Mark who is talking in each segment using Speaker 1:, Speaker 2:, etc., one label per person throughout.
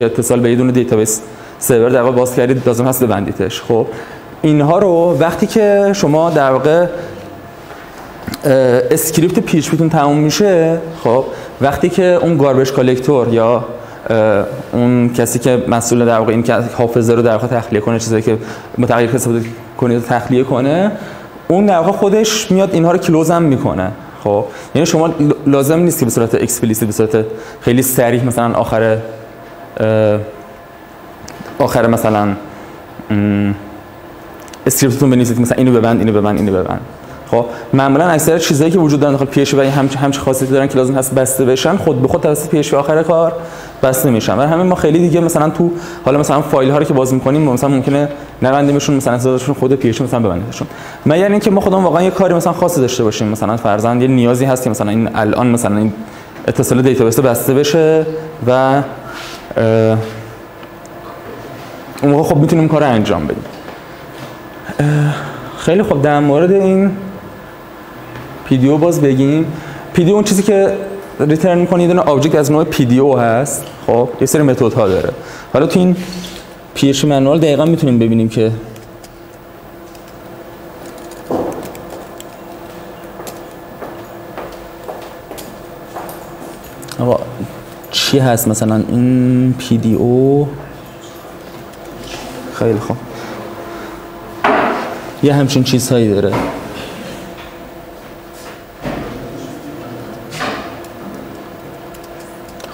Speaker 1: اتصال به یه دونه database server در واقع باز کردید لازم هست ببندیدش. خب اینها رو وقتی که شما در واقع script PHP تون تموم میشه خب وقتی که اون garbage collector یا اون کسی که مسئول در واقع این حافظه رو در واقع تخلیه کنه چیزایی که متغیر حساب کنید تخلیه کنه اون در واقع خودش میاد اینها رو close هم می‌کنه. خب یعنی شما لازم نیست که به صورت explicit به صورت خیلی صریح مثلا آخر آخر مثلا script تون بنویسید مثلا اینو ببند اینو ببند اینو ببند. خب معمولا اکثر چیزایی که وجود دارن داخل PHP و همچین همچین خاصیتی دارن که لازم هست بسته بشن خود به خود توسط PHP آخر کار بسته میشن. و همین ما خیلی دیگه مثلا تو حالا مثلا فایل ها رو که باز می‌کنیم مثلا ممکنه نبندیمشون مثلا اجازهشون خود PHP مثلا ببندیمشون. مگر اینکه ما خودمون واقعا یه کاری مثلا خاصی داشته باشیم. مثلا فرضاً یه نیازی هست که مثلا این الان مثلا این اتصال database بسته بشه و اون موقع خب می‌تونیم کار انجام بدیم. خیلی خب در مورد این PDO باز بگیم. PDO اون چیزی که return می‌کنه یه دونه object از نوع PDO هست. خب یه سری method ها داره. حالا تو این پی اچ منوال دقیقا می‌تونیم ببینیم که آقا چی هست مثلا؟ این پی دی او؟ خیلی خوب. یه همچین چیزهایی داره.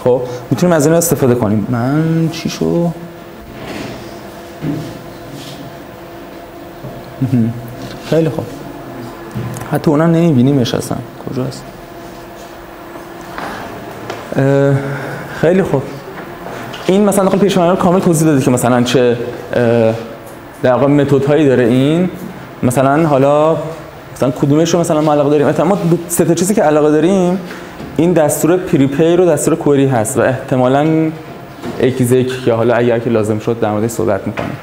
Speaker 1: خب می‌تونیم از این استفاده کنیم. من چی شو؟ خیلی خوب. حتی اونا نمیبینیمش اصلا. کجاست؟ خیلی خوب. این مثلا داخل پیشنهاد کامل توضیح داده که مثلا چه در واقع متد هایی داره این. مثلا حالا مثلا کدومش رو مثلا ما علاقه داریم؟ ما سه تا چیزی که علاقه داریم این دستور پریپی رو دستور کوری هست و احتمالاً اکزیک یا حالا اگر که لازم شد در موردش صحبت می‌کنیم.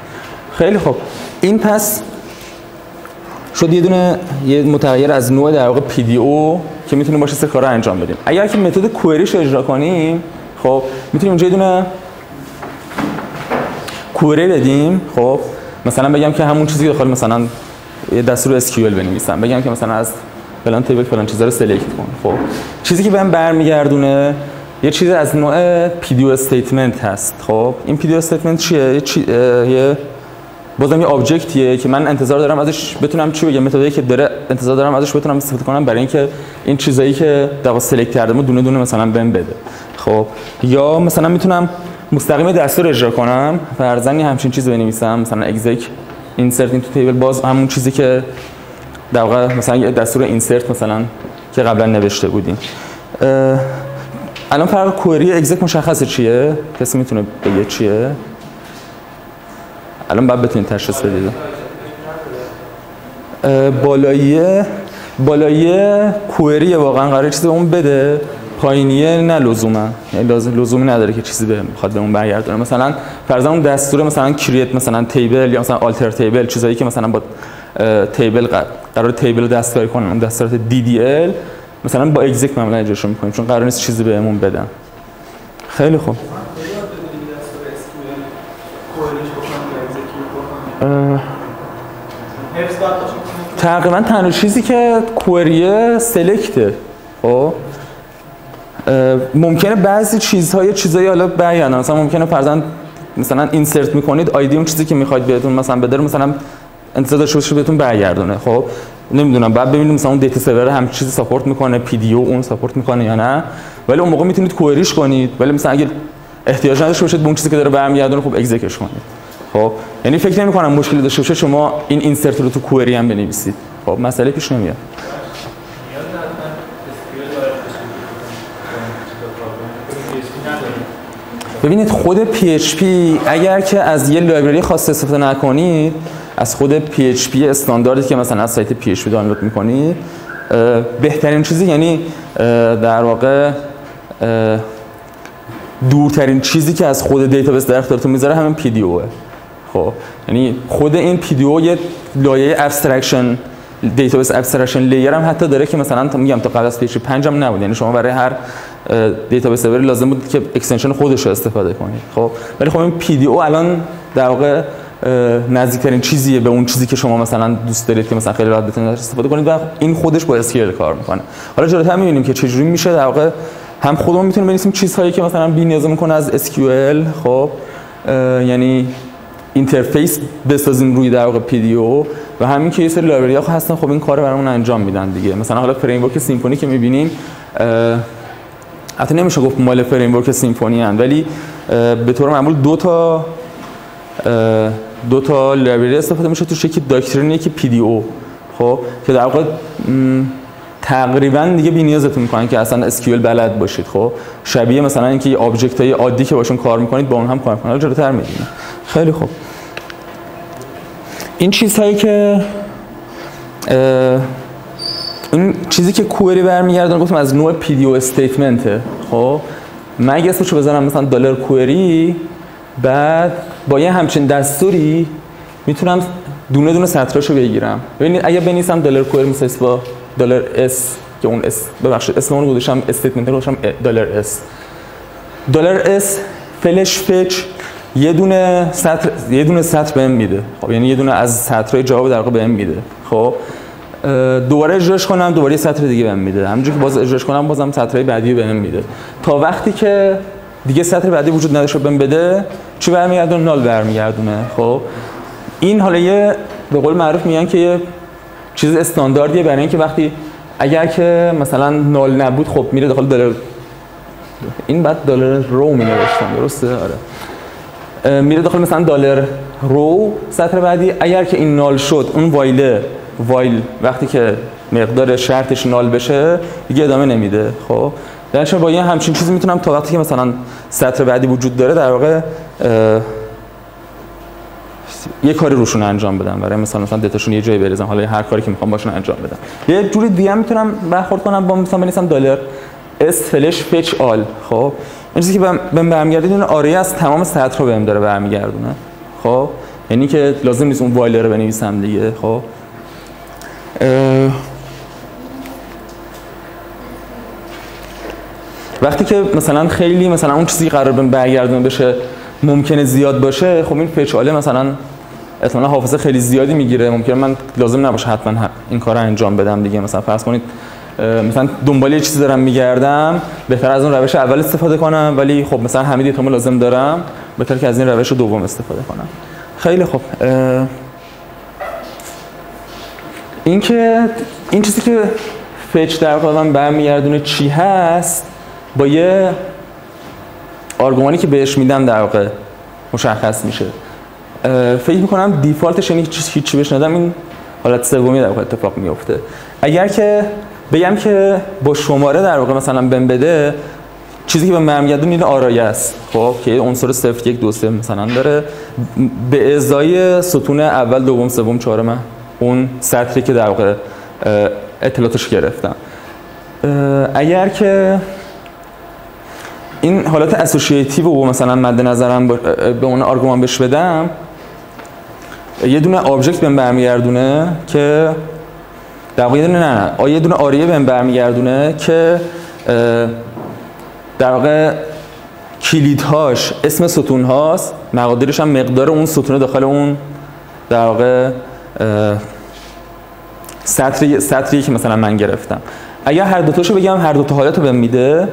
Speaker 1: خیلی خوب. این پس شد یه دونه یه متغیر از نوع در واقع پی دی او که می‌تونیم باشه سه کار رو انجام بدیم. اگر که متد کوئریش اجرا کنیم خب می‌تونیم اونجا یه دونه کوئری بدیم. خب مثلا بگم که همون چیزی که داخل مثلا یه دستور SQL بنویسم. بگم که مثلا از فلان table فلان چیزا رو select کن. خب چیزی که بهم برمیگردونه یه چیزی از نوع PDO statement هست. خب این PDO statement چیه؟ یه, چی... یه بازم یه object یه که من انتظار دارم ازش بتونم چی بگم. method ی که داره انتظار دارم ازش بتونم استفاده کنم برای اینکه این چیزایی که در select کردم دونه دونه مثلا بهم بده. خب یا مثلا می‌تونم مستقیم دستور اجرا کنم فرضاً همچین چیزی بنویسم مثلا exec insert into table باز همون چیزی که در واقع مثلا دستور اینسرت مثلا که قبلا نوشته بودیم. الان فرق کوئری اگزیک مشخصه چیه؟ کسی می‌تونه بگه چیه؟ الان بعد بتونید تشخیص بدید. بالاییه بالاییه کوئری واقعا قرار چیزی اون بده. پایینیه نه لزوما یعنی لزومی نداره که چیزی به بخواد به اون برگردونه. مثلا فرضاً اون دستور مثلا کریت مثلا تیبل یا مثلا آلتر تیبل چیزایی که مثلا با تیبل قرار تیبل رو دستکاری کنن. اون دستورات DDL مثلا با اگزیک معمولا اجراشون می‌کنیم چون قرار نیست چیزی بهمون بدن. خیلی خوب. تقریبا تنها چیزی که کوئریه سلکته خب؟ ممکنه بعضی چیزهای چیزایی حالا بیان مثلا ممکنه فرضاً مثلا insert می‌کنید ID اون چیزی که می‌خواید بهتون مثلا بده مثلا انتظار داشته باشید بهتون برگردونه. خب؟ نمی‌دونم بعد ببینیم مثلا اون data server هم چیزی support می‌کنه PDO اون support می‌کنه یا نه. ولی اون موقع می‌تونید query ش کنید. ولی مثلا اگه احتیاج نداشته باشید به اون چیزی که داره برمیگردونه خب exec ش کنید. خب؟ یعنی فکر نمی کنم مشکلی داشته باشه شما این insert رو تو query هم بنویسید. خب؟ مسئله پیش نمیاد. ببینید خود PHP اگر که از یه library خاص استفاده نکنید از خود PHP استانداردی که مثلا از سایت PHP دانلود می‌کنید بهترین چیزی یعنی در واقع دورترین چیزی که از خود database در اختیارتون می‌ذاره همین PDO خب یعنی خود این PDO یه لایه abstraction database abstraction layer هم حتی داره که مثلا میگم تا قبل از PHP 5 هم نبود یعنی شما برای هر database server لازم بود که extension خودش رو استفاده کنید خب؟ ولی خب این PDO الان در واقع نزدیکترین چیزیه به اون چیزی که شما مثلا دوست دارید که مثلا خیلی راحت بتونید استفاده کنید و این خودش با SQL کار می‌کنه. حالا جلوتر می‌بینیم که چجوری میشه در واقع هم خودمون می‌تونیم بنویسیم چیزهایی که مثلا بی نیاز می‌کنه از SQL خب؟ یعنی interface بسازیم روی در واقع PDO و همین که یه سری library ها هستن خب این کار برامون انجام میدن دیگه. مثلا حالا framework Symfony که می‌بینیم حتی نمیشه گفت مال framework Symfony هن ولی به طور معمول دو تا دو تا library استفاده میشه توش یکی Doctrine یکی PDO خب که در واقع تقریبا دیگه بی نیازتون می‌کنن که اصلا SQL بلد باشید خب. شبیه مثلا اینکه object های عادی که باشون کار می‌کنید با اون هم کار می‌کنید جلوتر می‌دونید خیلی خوب. این چیزهایی که این چیزی که query برمیگردونه گفتم از نوع PDO statement ه خب؟ من اگه اسمشو بزنم مثلا دلار query بعد با یه همچین دستوری می‌تونم دونه دونه سطراشو بگیرم. ببینید اگه بنویسم دلار query مثلا با دلار s که اون s ببخشید اسم اون گذاشتم statement گذاشتم دلار s. دلار s فلش fetch یه دونه سطر یه دونه سطر بهم میده. خب یعنی یه دونه از سطرهای جواب در واقع بهم میده. خب؟ دوباره اجراش کنم دوباره یه سطر دیگه بهم میده. همونجوری که باز اجراش کنم بازم سطرهای بعدی بهم میده. تا وقتی که دیگه سطر بعدی وجود نداشته بهم بده چی برمیگردونه؟ نال برمیگردونه. خب؟ این حالا یه به قول معروف میگن که یه چیز استانداردیه برای اینکه وقتی اگر که مثلا نال نبود خب میره داخل دلار. این بعد دلار رو می نوشتم درسته؟ آره. میره داخل مثلا دلار رو. سطر بعدی اگر که این null شد اون while ه while وقتی که مقدار شرطش null بشه دیگه ادامه نمیده خب؟ در با یه همچین چیزی می‌تونم تا وقتی که مثلا سطر بعدی وجود داره در واقع یه کاری روشون انجام بدم برای مثلا مثلا data شون یه جایی بریزم. حالا هر کاری که می‌خوام باشون انجام بدم. یه جوری دیگه می‌تونم برخورد کنم با مثلا بنویسم دلار s فلش fetchAll خب؟ این چیزی که بهم برمیگرده اون آری از تمام سطرها بهم داره برمیگردونه خب؟ یعنی که لازم نیست اون وایلر رو بنویسم دیگه خب؟ وقتی که مثلا خیلی مثلا اون چیزی قرار بهم برگردونه بشه ممکنه زیاد باشه خب این فچاله مثلا احتمالاً حافظه خیلی زیادی می‌گیره. ممکنه من لازم نباشه حتما این کار رو انجام بدم دیگه. مثلا فرض کنید مثلا دنبال یه چیزی دارم میگردم بهتر از اون روش اول استفاده کنم ولی خب مثلا همه دیتامو لازم دارم بهتر که از این روش دوم استفاده کنم. خیلی خب این که این چیزی که فچ در واقع من برمیگردونه چی هست با یه آرگومانی که بهش میدم در واقع مشخص میشه. فکر می‌کنم دیفالتش یعنی هیچ چی بهش ندم این حالت سومی در واقع اتفاق میفته اگر که بگم که با شماره در واقع مثلا بهم بده چیزی که به برمیگردونه این آرایه است. خب که عنصر 0 1 2 3 مثلا داره. به ازای ستون اول دوم سوم چهارم. اون سطری که در واقع اطلاعاتش گرفتم. اگر که این حالت اسوسییتیو رو مثلا مد نظرم به اون آرگومان بهش بدم یه دونه object بهم برمیگردونه که در واقع نه نه آ یه دونه array بهم برمیگردونه که در واقع کلیدهاش اسم ستون هاست مقادیرش هم مقدار اون ستون داخل اون در واقع سطری سطری که مثلا من گرفتم. اگر هر دو تاشو بگم هر دو تا حالت رو بهم میده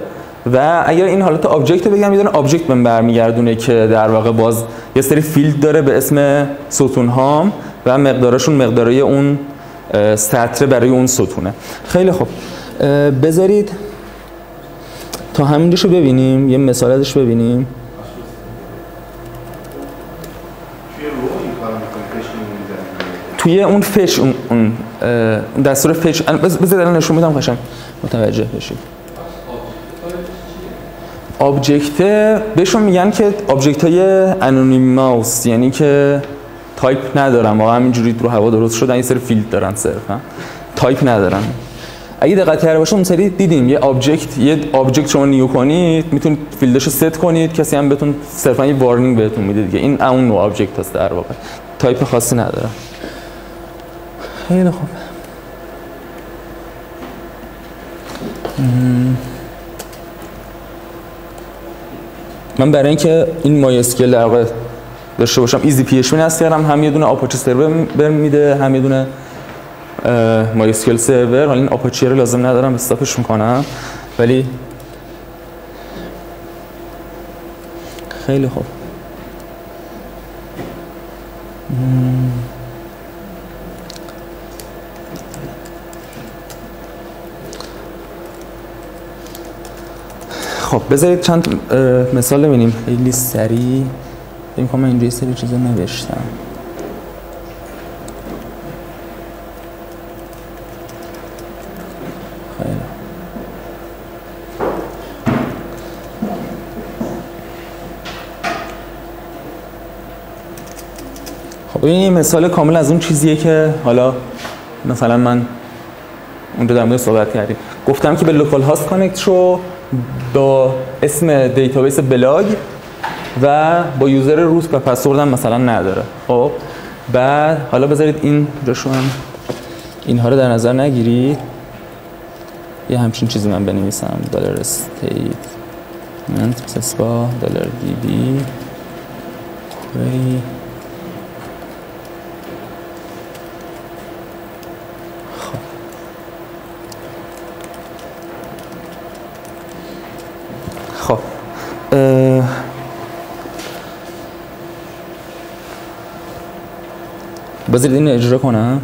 Speaker 1: و اگر این حالت object بگم می‌دونه object بهم برمیگردونه که در واقع باز یه سری فیلد داره به اسم ستون هام و مقدارشون مقدارای اون سطر برای اون ستونه. خیلی خوب. بذارید تا همینجوش رو ببینیم یه مثال ازش ببینیم. توی اون فش اون دستور فش. بذار الان نشون میدم قشنگ. متوجه بشید. object بهشون میگن که object های anonymous یعنی که تایپ ندارن. واقعا همینجوری رو هوا درست شدن یه سری field دارن صرفا. تایپ ندارن. اگه دقت کرده باشه اون سری دیدیم. یه object یه object شما new کنید می‌تونید field شو set کنید. کسی هم بهتون صرفا یه warning بهتون میده دیگه. این اون نوع object هست در واقع. تایپ خاصی نداره. خیلی خوب. من برای اینکه این MySQL در واقع داشته باشم EasyPHP کردم. هم یه دونه Apache server میده هم یه دونه MySQL server. حالا این آپاچی رو لازم ندارم stop ش می‌کنم ولی خیلی خوب. خب بذارید چند مثال ببینیم. خیلی سریع. این من اینجا سری چیزا نوشتم. خب این مثال کامل از اون چیزیه که حالا مثلا من اونجا در مورد صحبت کردیم. گفتم که به localhost connect شو. با اسم database blog و با user root و پسورد مثلا نداره. خب بعد حالا بذارید این جاشو هم اینها رو در نظر نگیرید. یه همچین چیزی من بنویسم. دلار statement مساوی با دلار db بذارید این اجرا کنم.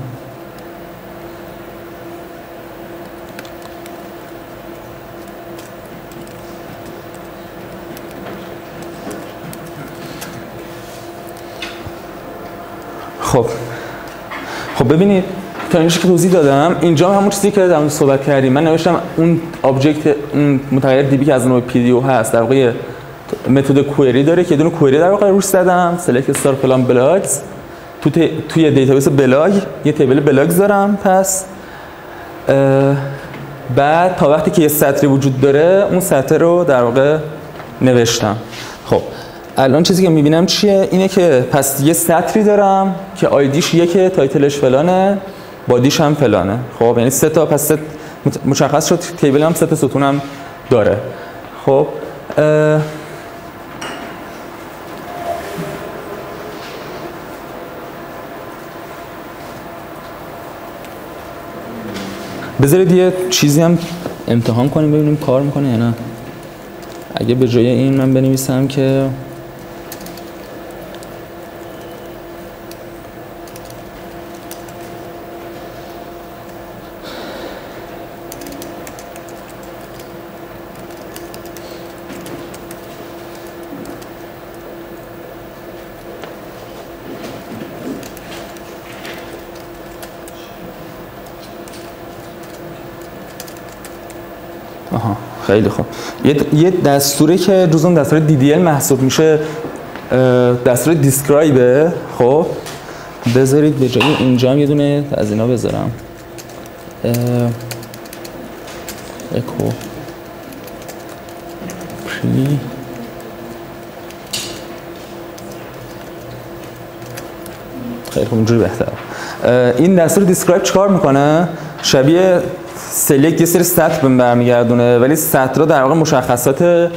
Speaker 1: خب. خب ببینید تا اینجا که توضیح دادم اینجا همون چیزی که در صحبت کردیم. من نوشتم اون object اون متغیر db که از نوع PDO هست در واقع method query داره که دونه query در واقع روش زدم. select star from blogs تو ت... توی database blog یه table blogs دارم. پس بعد تا وقتی که یه سطری وجود داره اون سطر رو در واقع نوشتم. خب الان چیزی که می‌بینم چیه؟ اینه که پس یه سطری دارم که ID ش یکه title ش فلانه body ش هم فلانه. خب یعنی سه تا پس ست مشخص شد table هم سه تا ستون هم داره. خب بذارید یه چیزی هم امتحان کنیم ببینیم کار می‌کنه یا نه. اگه به جای این من بنویسم که آها خیلی خوب. یه دستوری که جزء دستور DDL محسوب میشه دستور describe ه خب؟ بذارید به جای اینجا هم یه دونه از اینا بذارم. echo pre خیلی خوب اینجوری بهتر این دستور describe چیکار می‌کنه؟ شبیه select یه سری سطر بهم برمیگردونه ولی سطرها در واقع مشخصات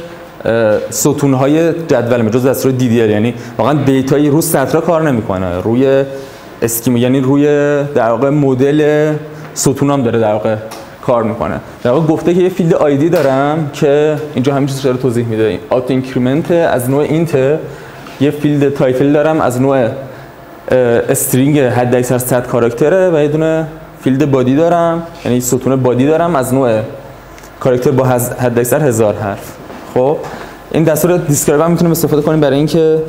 Speaker 1: ستونهای جدول جز دستور DDL یعنی واقعا data یی رو سطرها کار نمی‌کنه. روی schema یعنی روی در واقع مدل ستون هم داره در واقع کار می‌کنه. در واقع گفته که یه field ID دارم که اینجا همین چیز رو توضیح میده. auto increment از نوع int یه field title دارم از نوع string حد اکثر 100 کاراکتره و یه دونه field body دارم یعنی ستون body دارم از نوع کاراکتر با حد اکثر هزار حرف. خب این دستور describe هم می‌تونیم استفاده کنیم برای اینکه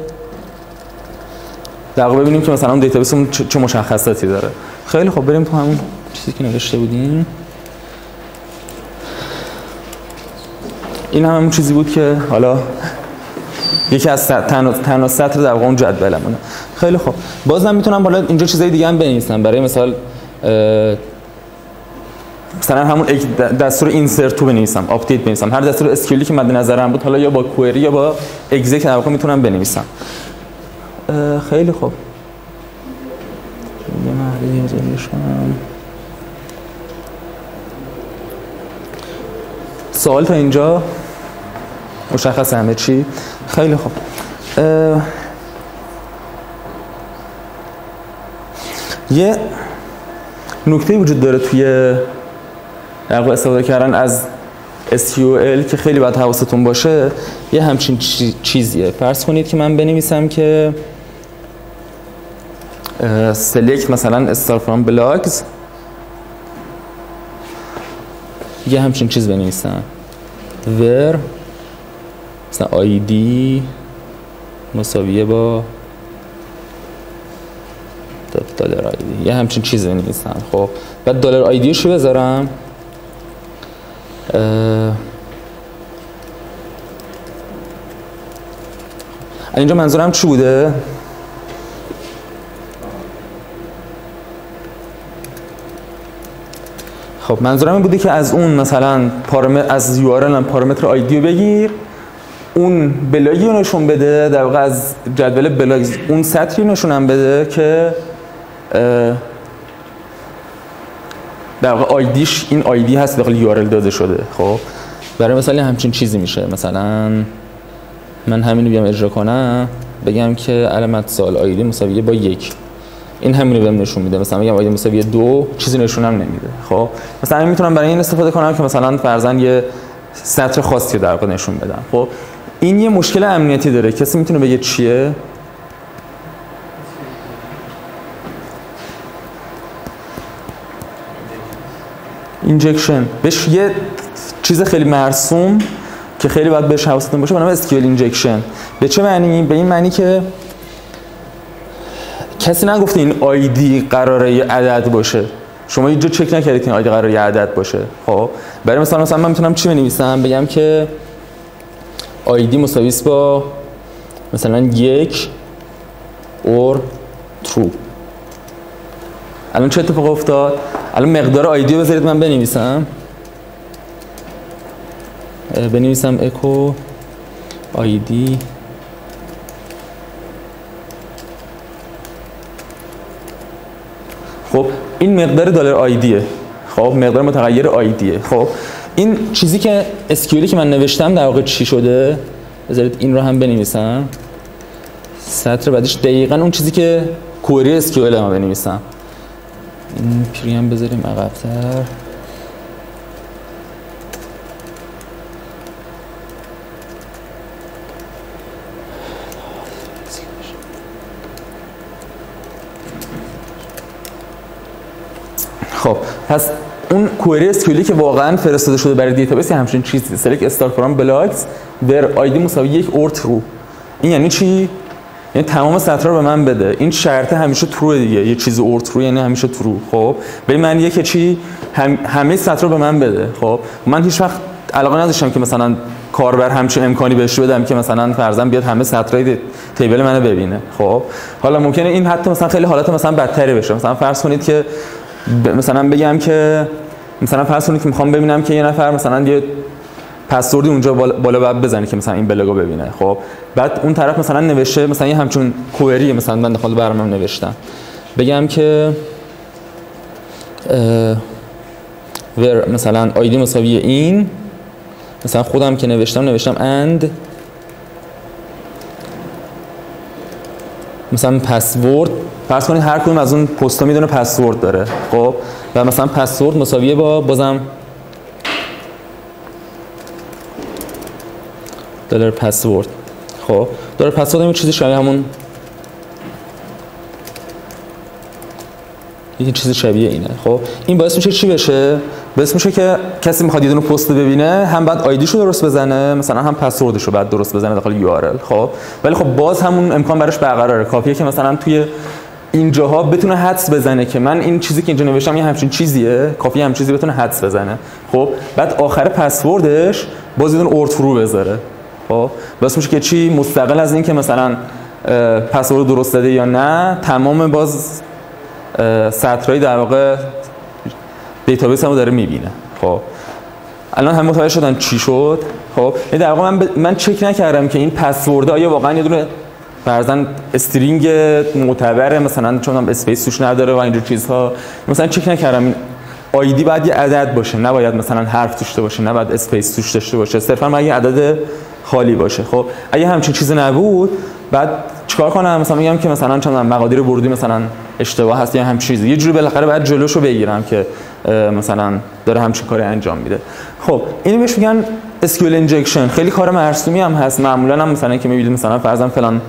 Speaker 1: در ببینیم که مثلا اون database مون چه مشخصاتی داره. خیلی خب بریم تو همون چیزی که نوشته بودیم این هم همون چیزی بود که حالا یکی از تنها سطر در واقع اون جدولمونه. خیلی خب بازم می‌تونم بالا اینجا چیزای دیگه هم بنویسم. برای مثال مثلا همون دستور insert تو بنویسم update بنویسم. هر دستور SQL ی که مد نظرم بود حالا یا با query یا با exec در واقع می‌تونم بنویسم. خیلی خوب. سوال تا اینجا. مشخص همه چی. خیلی خوب. یه نکته وجود داره توی در استفاده کردن از SQL که خیلی باید حواستون باشه یه همچین چیزیه. فرض کنید که من بنویسم که select مثلا start from blocks یه همچین چیز بنویسم. Where مثلا ID مساویه با دلار آیدی یه همچین چیز بنویسم خب بعد دلار آیدیشو بذارم. اینجا منظورم چی بوده؟ خب منظورم این بوده که از اون مثلا پارامتر از URL پارامتر ID رو بگیر. اون بلاگی رو نشون بده در واقع از جدول بلاگ اون سطری نشونم بده که در واقع ID ش این ID هست داخل URL داده شده خب؟ برای مثلا همچین چیزی میشه. مثلا من همینو بیام اجرا کنم بگم که علامت سوال ID مساویه با یک. این همینو بهم نشون میده. مثلا بگم ID مساویه دو چیزی نشونم نمیده خب؟ مثلا من می‌تونم برای این استفاده کنم که مثلا فرضاً یه سطر خاصی در واقع نشون بدم. خب؟ این یه مشکل امنیتی داره. کسی می‌تونه بگه چیه؟ injection بهش یه چیز خیلی مرسوم که خیلی باید بهش حواستون باشه به نام SQL injection به چه معنی؟ به این معنی که کسی نگفته این آیدی قراره یه عدد باشه. شما یه جا چک نکردید این آیدی قراره یه عدد باشه. خب برای مثلا مثلا من می‌تونم چی بنویسم؟ بگم که آیدی مساوی با مثلا یک اور ترو. الان چه اتفاق افتاد؟ الان مقدار آیدی رو بذارید من بنویسم. بنویسم اکو آیدی. خب این مقدار دلار آیدیه. خب مقدار متغیر آیدیه. خب این چیزی که اسکیولی که من نوشتم در واقع چی شده؟ بذارید این رو هم بنویسم. سطر بعدش دقیقا اون چیزی که کوری اسکیول ما بنویسم. این پیری هم بذاریم عقبتر. خب پس اون query SQL ی که واقعا فرستاده شده برای database همچین چیزی. select star from blogs where ID مساوی یک or true این یعنی چی؟ یعنی تمام سطرها رو به من بده. این شرط همیشه true دیگه. یه چیز or true یعنی همیشه true خب؟ به معنیه که چی هم همه رو به من بده. خب؟ من هیچ وقت علاقه نداشتم که مثلا کاربر همچین امکانی بهش بدم که مثلا فرضاً بیاد همه سطرهای table منو ببینه. خب؟ حالا ممکنه این حتی مثلا خیلی حالت مثلا بدتری بشه. مثلا فرض کنید که مثلا بگم که مثلا فرض کنید که می‌خوام ببینم که یه نفر مثلا یه پسوردی اونجا بالا بعد بزنه که مثلا این بلاگو ببینه. خب؟ بعد اون طرف مثلا نوشته مثلا یه همچون کوئری مثلا من داخل برنامه نوشتم. بگم که ور مثلا آیدی مساوی این مثلا خودم که نوشتم نوشتم اند مثلا پسورد. فرض کنید هر کدوم از اون پستا می‌دونه پسورد داره. خب؟ و مثلا پسورد مساویه با بازم دلار پسورد خب دلار پسورد همین چیزی شبیه همون یه چیزی شبیه اینه. خب این باعث میشه چی بشه؟ باعث میشه که کسی می‌خواد یه دونه پست ببینه هم بعد آیدیشو درست بزنه مثلا هم پسوردشو بعد درست بزنه داخل یو خب ولی خب باز همون امکان براش برقراره. کافیه که مثلا توی اینجاها بتونه حدس بزنه که من این چیزی که اینجا نوشتم یه همچین چیزیه کافی هم چیزی بتونه حدس بزنه. خب بعد آخر پسوردش باز یه دونه رو بذاره. خب بس میشه که چی؟ مستقل از این که مثلا پسورد درست داده یا نه تمام باز سطرهای در واقع database هم داره می‌بینه. خب الان هم متوجه شدن چی شد؟ خب یعنی در واقع من, من چک نکردم که این پسورد آیا واقعا یه دونه فرضاً string معتبر مثلا چون هم space توش نداره و اینجور چیزها مثلا چک نکردم این ID باید یه عدد باشه. نباید مثلا حرف توش باشه نباید space توش داشته باشه. صرفا باید یه عدد خالی باشه. خب اگه همچین چیزی نبود بعد چیکار کنم؟ مثلا میگم که مثلا چند مقادیر ورودی مثلا اشتباه هست یا هم چیزی. یه جوری بالاخره بعد جلوشو بگیرم که مثلا داره همچین کاری انجام میده. خب اینو بهش میگن SQL injection. خیلی کار مرسومی هم هست. معمولا هم مثلا که می‌بینید مثلا فرضاً فلان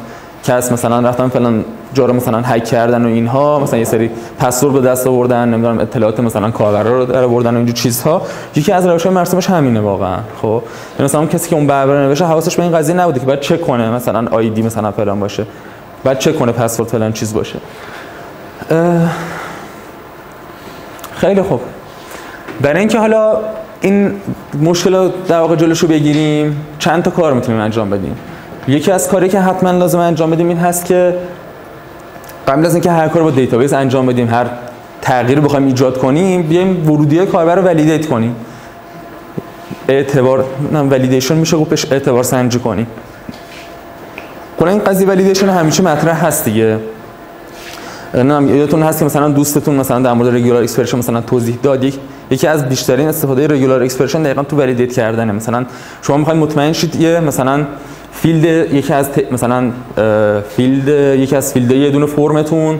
Speaker 1: کس مثلا رفتن فلان جا رو مثلا هک کردن و اینها مثلا یه سری پسورد به دست آوردن نمی‌دونم اطلاعات مثلا کاربرا رو در آوردن و اینجور چیزها. یکی از روش‌های مرسومش همینه واقعا خب؟ یعنی مثلا اون کسی که اون برنامه نوشته حواسش به این قضیه نبوده که بعد چک کنه مثلا ID مثلا فلان باشه. بعد چک کنه پسورد فلان چیز باشه. خیلی خوب. برای اینکه حالا این مشکل در واقع جلوشو بگیریم چند تا کار می‌تونیم انجام بدیم. یکی از کاری که حتما لازم انجام بدیم این هست که قبل از اینکه هر کار با database انجام بدیم هر تغییری بخوایم ایجاد کنیم بیایم ورودی کاربر رو validate کنیم. اعتبار validation میشه گفتش اعتبار سنجی کنیم. کلا این قضیه validation همیشه مطرح هست دیگه. نه یادتون هست که مثلا دوستتون مثلا در مورد regular expression مثلا توضیح داد. یکی از بیشترین استفاده regular expression دقیقا تو validate کردنه. مثلا شما می‌خواید مطمئن شید یه مثلا field یکی از مثلا field یکی از field یه دونه فرمتون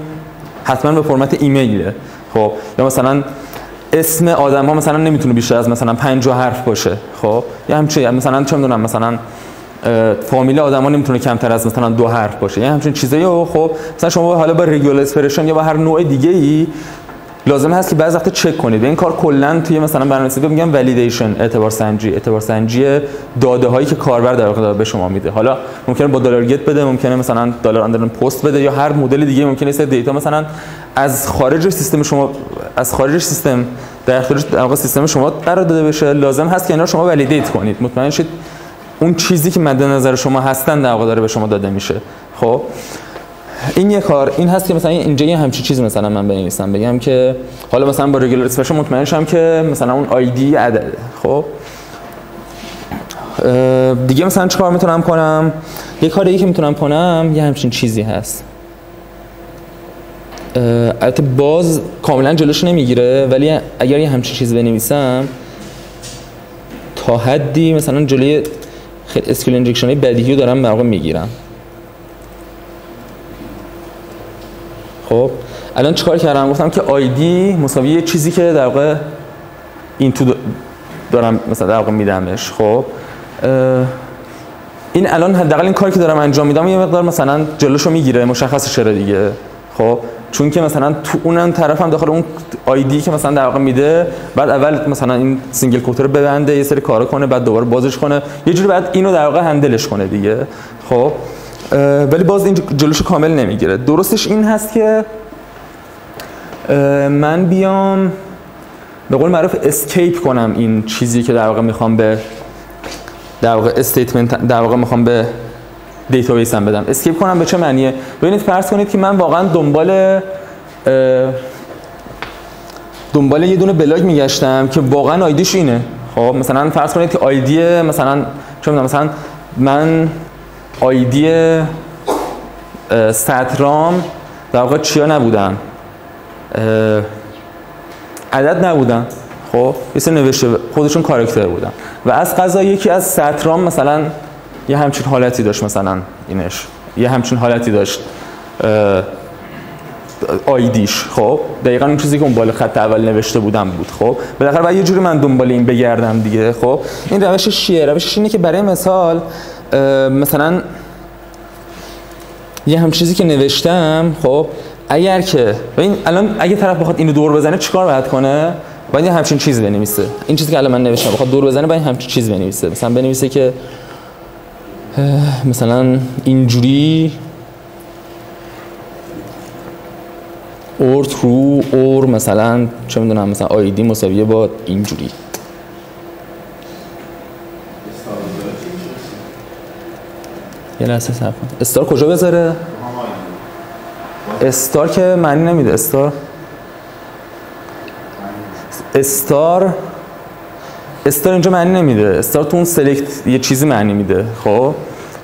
Speaker 1: حتما به فرمت ایمیله خب یا مثلا اسم آدم ها مثلا نمی‌تونه بیشتر از مثلا 50 حرف باشه. خب یا همچین مثلا چه می‌دونم مثلا فامیل آدما نمی‌تونه کمتر از مثلا دو حرف باشه. یعنی همچین چیزایی. خب مثلا شما حالا با regular expression یا با هر نوع دیگه ای لازم هست که بعضی وقت چک کنید. این کار کلا توی مثلا برنامه‌نویسی میگن validation اعتبار سنجی. اعتبار سنجی داده هایی که کاربر در واقع به شما میده. حالا ممکنه با دلار get بده ممکنه مثلا دلار underline post بده یا هر مدل دیگه ممکنه است data مثلا از خارج سیستم شما از خارج سیستم در اختیار در سیستم شما قرار داده بشه. لازم هست که اینا شما validate کنید. مطمئن شید اون چیزی که مد نظر شما هستن در واقع داره به شما داده میشه. خب؟ این یه کار این هست که مثلا اینجا یه همچین چیز مثلا من بنویسم بگم که حالا مثلا با رگولار اکسپرشن مطمئن شم که مثلا اون آیدی عدده خب؟ دیگه مثلا چیکار می‌تونم کنم؟ یه کاری که می‌تونم کنم یه همچین چیزی هست. البته باز کاملا جلوش نمی‌گیره ولی اگر یه همچین چیز بنویسم تا حدی مثلا جلوی خیلی اسکیل بدیهی رو دارم در می‌گیرم. خب الان چیکار کردم؟ گفتم که آیدی مساوی چیزی که در واقع این تو دارم مثلا در واقع میدمش خب. این الان حداقل این کاری که دارم انجام میدم یه مقدار مثلا جلوشو می‌گیره مشخص چرا دیگه خب. چون که مثلا تو اون طرف هم داخل اون ID که مثلا در واقع میده بعد اول مثلا این single quote رو ببنده یه سری کارا کنه بعد دوباره بازش کنه. یه جوری بعد اینو در واقع handle ش کنه دیگه خب. ولی باز این جلوش کامل نمی‌گیره. درستش این هست که من بیام به قول معروف escape کنم این چیزی که در واقع می‌خوام به در واقع statement در واقع می‌خوام به database هم بدم. escape کنم به چه معنیه؟ ببینید فرض کنید که من واقعا دنبال دنبال یه دونه بلاگ میگشتم که واقعا آیدیش اینه. خب مثلا فرض کنید که آیدی مثلا چه مثلا من آیدی سترام در واقع چیا نبودن؟ عدد نبودن. خب یه نوشته خودشون کاراکتر بودن. و از قضا یکی از سترام مثلا یه همچین حالتی داشت مثلا اینش. یه همچین حالتی داشت. آیدیش خب؟ دقیقا اون چیزی که اون بالا خط اول نوشته بودم بود خب؟ بالاخره بعد یه جوری من دنبال این بگردم دیگه خب؟ این روش شیه روشش اینه که برای مثال مثلا یه هم چیزی که نوشتم خب؟ اگر که این الان اگه طرف بخواد اینو دور بزنه چیکار باید کنه؟ باید یه همچین چیز بنویسه. این چیزی که الان من نوشتم بخواد دور بزنه باید همچین چیز بنویسه. مثلا بنویسه که مثلا اینجوری اور ترو اور مثلا چه می‌دونم مثلا آیدی مساویه با اینجوری. یه لحظه صبر استار کجا بذاره؟ استار که معنی نمیده. استار. استار استار اینجا معنی نمیده. استار تو اون سلکت یه چیزی معنی میده خب؟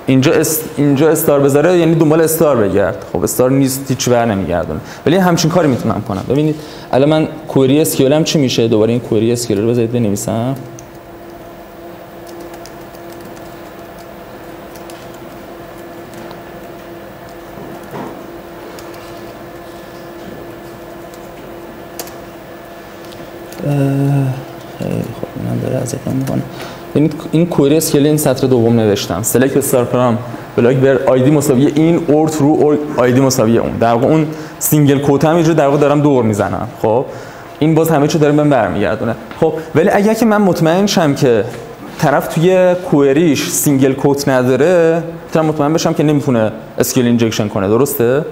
Speaker 1: اینجا است اینجا استار بذاره یعنی دنبال استار بگرد. خب استار نیست هیچ ور نمیگردونه. ولی همچین کاری می‌تونم کنم. ببینید الان من کوئری اسکیول هم چی میشه؟ دوباره این کوئری اسکیول رو بذارید بنویسم. خب من داره از می‌کنه ببینید این query SQL این سطر دوم نوشتم. select star from. blog where ID مساوی این or true or ID مساوی اون. در واقع اون single quote هم در واقع دارم دور می‌زنم. خب؟ این باز همه چی داره بهم برمیگردونه. خب ولی اگر که من مطمئن شم که طرف توی query ش single quote نداره می‌تونم مطمئن بشم که نمی‌تونه SQL injection کنه. درسته؟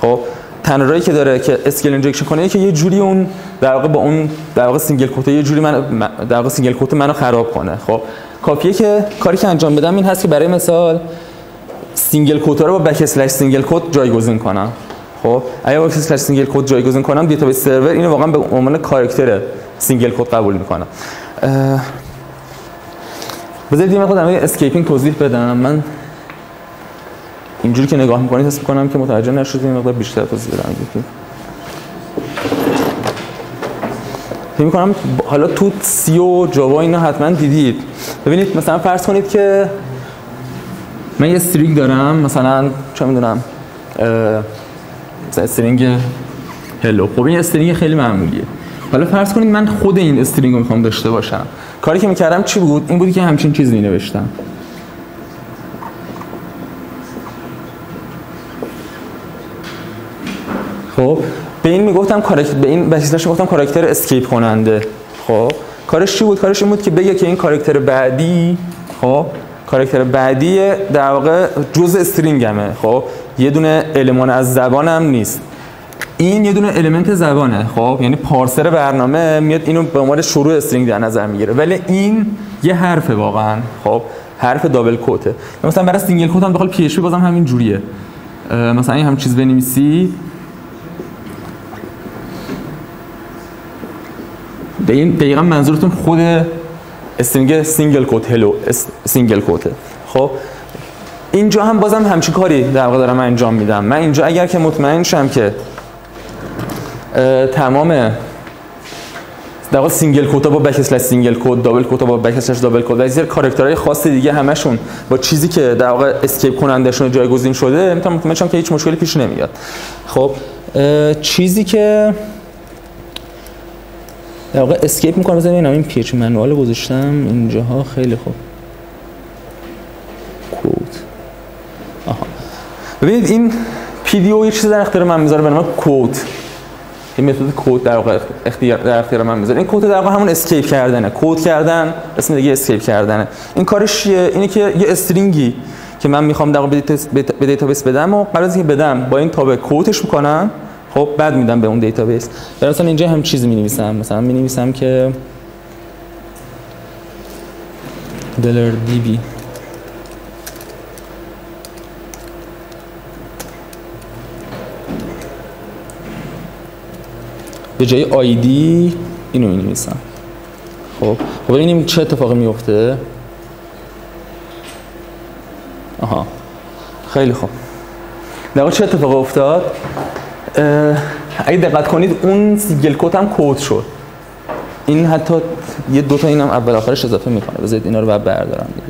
Speaker 1: خب؟ تنها راهی که داره که SQL injection کنه که یه جوری اون در واقع با اون در واقع single quote یه جوری من در واقع single quote منو خراب کنه. خب کافیه که کاری که انجام بدم این هست که برای مثال single quote رو با backslash single quote جایگزین کنم. خب اگه با slash single quote جایگزین کنم database server اینو واقعا به عنوان character single quote قبول می‌کنم. بذارید یه مقدار escaping توضیح بدم. من اینجوری که نگاه می‌کنید حس می‌کنم که متوجه نشدید این مقدار بیشتر توضیح بدم فکر می‌کنم حالا تو سی و جاوا اینا حتما دیدید. ببینید مثلا فرض کنید که من یه استرینگ دارم مثلا چه می‌دونم مثلا استرینگ هلو خب این استرینگ خیلی معمولیه. حالا فرض کنید من خود این استرینگ رو می‌خوام داشته باشم. کاری که می‌کردم چی بود؟ این بودی که همچین چیزی نوشتم. خب به این می‌گفتم character به این بحثش می‌گفتم character escape کننده. خب کارش چی بود؟ کارش این بود که بگه که این character بعدی خب character بعدی در واقع جزء string مه خب یه دونه element از زبانم نیست. این یه دونه element زبانه. خب یعنی parser برنامه میاد اینو به عنوان شروع string در نظر می‌گیره. ولی این یه حرفه واقعا. خب حرف double quote ه مثلا برای single quote هم بخواد PHP بازم همین جوریه. مثلا این هم چیز بنویسی. به این دقیقا منظورتون خود string single quote hello single quote ه. خب اینجا هم بازم همچین کاری در واقع دارم انجام میدم. من اینجا اگر که مطمئن شم که تمام در واقع single quote ا با backslash single quote double quote ا با backslash double quote و از character های خاص دیگه همشون با چیزی که در واقع escape کنندشون جایگزین شده می‌تونم مطمئن شم که هیچ مشکلی پیش نمیاد. خب چیزی که در واقع escape می‌کنم. بزنم این این page manual گذاشتم. اینجاها خیلی خوب. quote آها. ببینید این PDO یه چیز در اختیار من می‌ذاره به نام quote این method quote در واقع اختیار در اختیار من می‌ذاره. این quote در واقع همون escape کردنه. quote کردن اسم دیگه escape کردنه. این کارش چیه؟ اینه که یه string ی که من می‌خوام در واقع به database بدم و قبل از اینکه بدم. با این تابع quote ش می‌کنم. خب بعد میدم به اون database. مثلا اینجا هم چیزی می نویسم مثلا می نویسم که دلار DB به جای ID اینو می نویسم خب. خب ببینیم چه اتفاقی میفته آها. خیلی خوب. در چه اتفاق افتاد؟ اگه دقت کنید اون سیگل کوت هم کود شد. این حتی یه دوتا اینم اول آخرش اضافه می‌کنه. بذارید اینا رو بعد بردارم دیگه.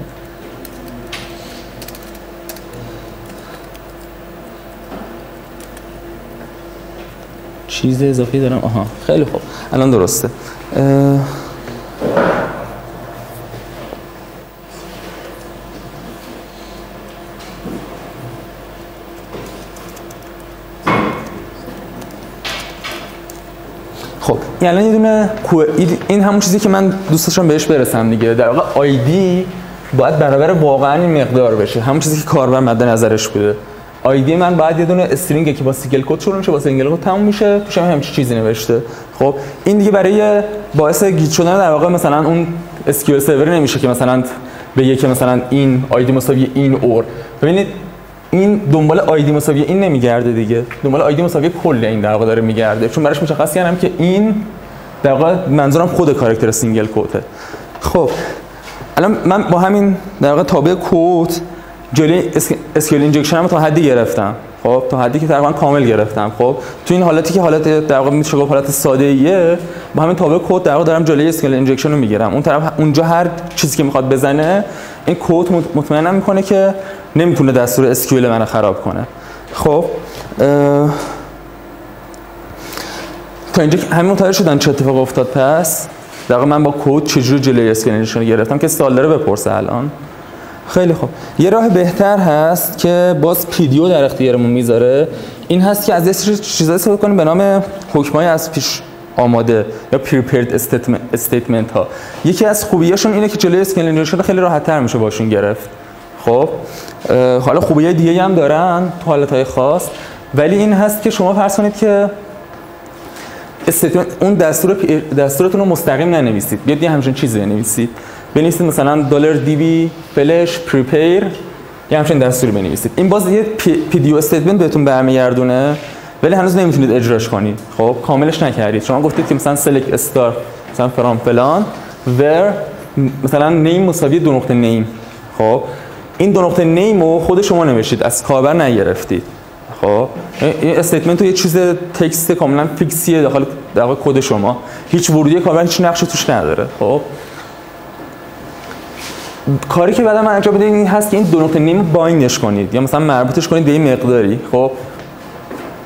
Speaker 1: چیز اضافی دارم؟ آها خیلی خوب. الان درسته. الان یه دونه این همون چیزی که من دوست بهش برسم دیگه. در واقع آیدی باید برابر واقعا این مقدار بشه. همون چیزی که کاربر مد نظرش بوده. ID من باید یه دونه string که با single quote شروع میشه با single quote تموم میشه توش هم همچین چیزی نوشته. خب این دیگه برای باعث گیت شدن در واقع مثلا اون SQL server نمیشه که مثلا به که مثلا این ID مساوی این or. ببینید این دنبال ID مساوی این نمیگرده دیگه. دنبال ID مساوی کل این در واقع داره میگرده. چون براش مشخص کردم که این در واقع منظورم خود character single quote ه. خب الان من با همین در واقع تابع quote جلوی SQL injection تا حدی گرفتم. خب تا حدی که تقریبا کامل گرفتم. خب تو این حالتی که حالت در واقع میشه گفت حالت ساده ایه با همین تابع quote در واقع دارم جلوی SQL injection رو می‌گیرم. اون طرف اونجا هر چیزی که می‌خواد بزنه این quote مطمئنم می‌کنه که نمی‌تونه دستور SQL منو خراب کنه. خب تا اینجا همین متوجه شدن چه اتفاق افتاد پس در من با quote چجوری جلوی SQL injection رو گرفتم که سوال داره بپرسه الان. خیلی خوب. یه راه بهتر هست که باز PDO در اختیارمون می‌ذاره. این هست که از یه چیزایی استفاده کنیم به نام حکم‌های از پیش آماده یا prepared statement ها یکی از خوبیاشون اینه که جلوی اسکرینشون خیلی راحت تر میشه باشون گرفت. خب؟ حالا خوبیای دیگه هم دارن تو حالت خاص. ولی این هست که شما فرض کنید که اون دستور دستورتون رو مستقیم ننویسید. بیاد یه همچین چیزی بنویسید. بنویسید مثلا دلار db فلش prepare یه همچین دستوری بنویسید. این باز یه PDO statement بهتون برمیگردونه ولی هنوز نمی‌تونید اجراش کنید. خب کاملش نکردید. شما گفتید که مثلا select star مثلا from فلان. where مثلا name مساوی دو نقطه name. خب این دو نقطه name رو خود شما نوشتید. از کاربر نگرفتید. خب این statement یه چیز text کاملا fixای ه داخل در کد شما. هیچ ورودی کاربر هیچ نقشی توش نداره. خب کاری که بعد من انجام بده این هست که این دو نقطه name bind ش کنید. یا مثلا مربوطش کنید به این مقداری. خب؟